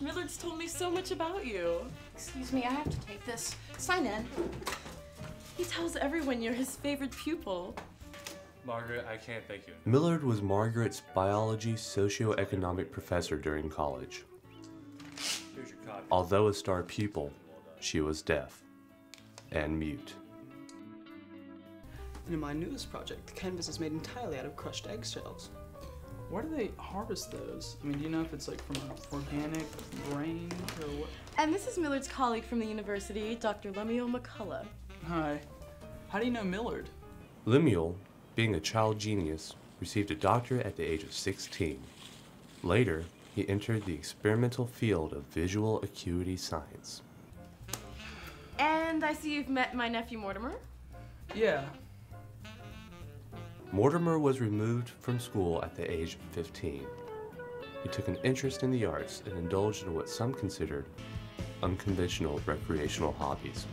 Margaret! Millard's told me so much about you. Excuse me, I have to take this. Sign in. He tells everyone you're his favorite pupil. Margaret, I can't thank you. Millard was Margaret's biology socioeconomic professor during college. Here's your copy. Although a star pupil, she was deaf and mute. And in my newest project, the canvas is made entirely out of crushed eggshells. Where do they harvest those? I mean, do you know if it's like from an organic grain or what? And this is Millard's colleague from the university, Dr. Lemuel McCullough. Hi. How do you know Millard? Lemuel, being a child genius, received a doctorate at the age of 16. Later, he entered the experimental field of visual acuity science. And I see you've met my nephew Mortimer. Yeah. Mortimer was removed from school at the age of 15. He took an interest in the arts and indulged in what some considered unconventional recreational hobbies.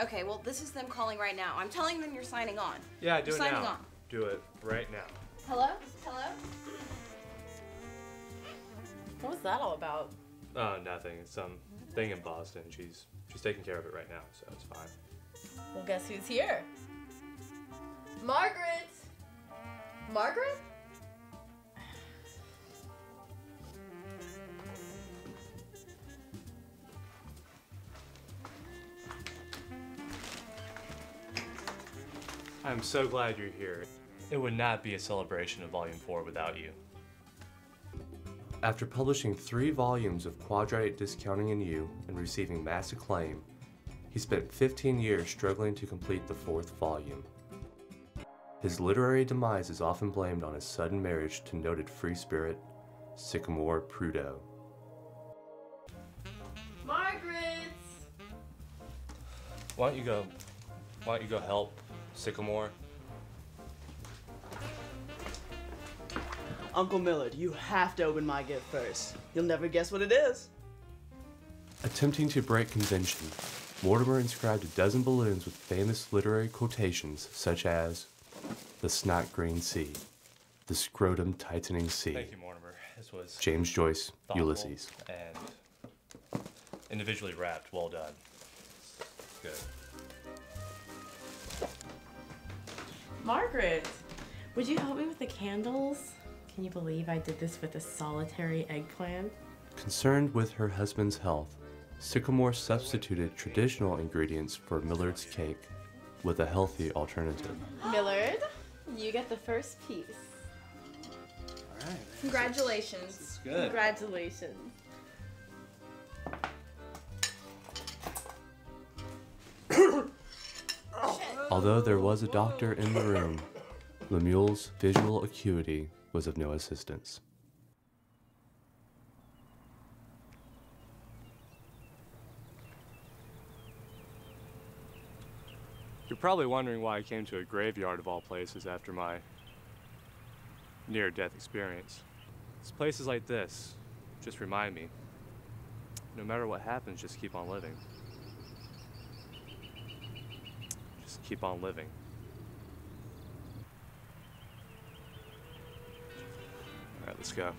Okay, well, this is them calling right now. I'm telling them you're signing on. Yeah, do You're it signing now. on. Do it right now. Hello? Hello? What was that all about? Oh, nothing. It's some thing in Boston. She's she's taking care of it right now, so it's fine. Well, guess who's here? Margaret! Margaret? I'm so glad you're here. It would not be a celebration of Volume 4 without you. After publishing three volumes of Quadratic Discounting in You and receiving mass acclaim, he spent 15 years struggling to complete the fourth volume. His literary demise is often blamed on his sudden marriage to noted free spirit Sycamore Prudeau. Margaret! Why don't you go? Why don't you go help Sycamore? Uncle Millard, you have to open my gift first. You'll never guess what it is. Attempting to break convention, Mortimer inscribed a dozen balloons with famous literary quotations such as the snot green sea, the scrotum tightening sea, Thank you, Mortimer. This was James Joyce, Ulysses. and individually wrapped. Well done. Good. Margaret! Would you help me with the candles? Can you believe I did this with a solitary eggplant? Concerned with her husband's health, Sycamore substituted traditional ingredients for Millard's cake with a healthy alternative. Millard, you get the first piece. Alright. Congratulations. Good. Congratulations. Although there was a doctor in the room, Lemuel's visual acuity was of no assistance. You're probably wondering why I came to a graveyard of all places after my near death experience. It's places like this just remind me no matter what happens, just keep on living. Just keep on living. All right, let's go.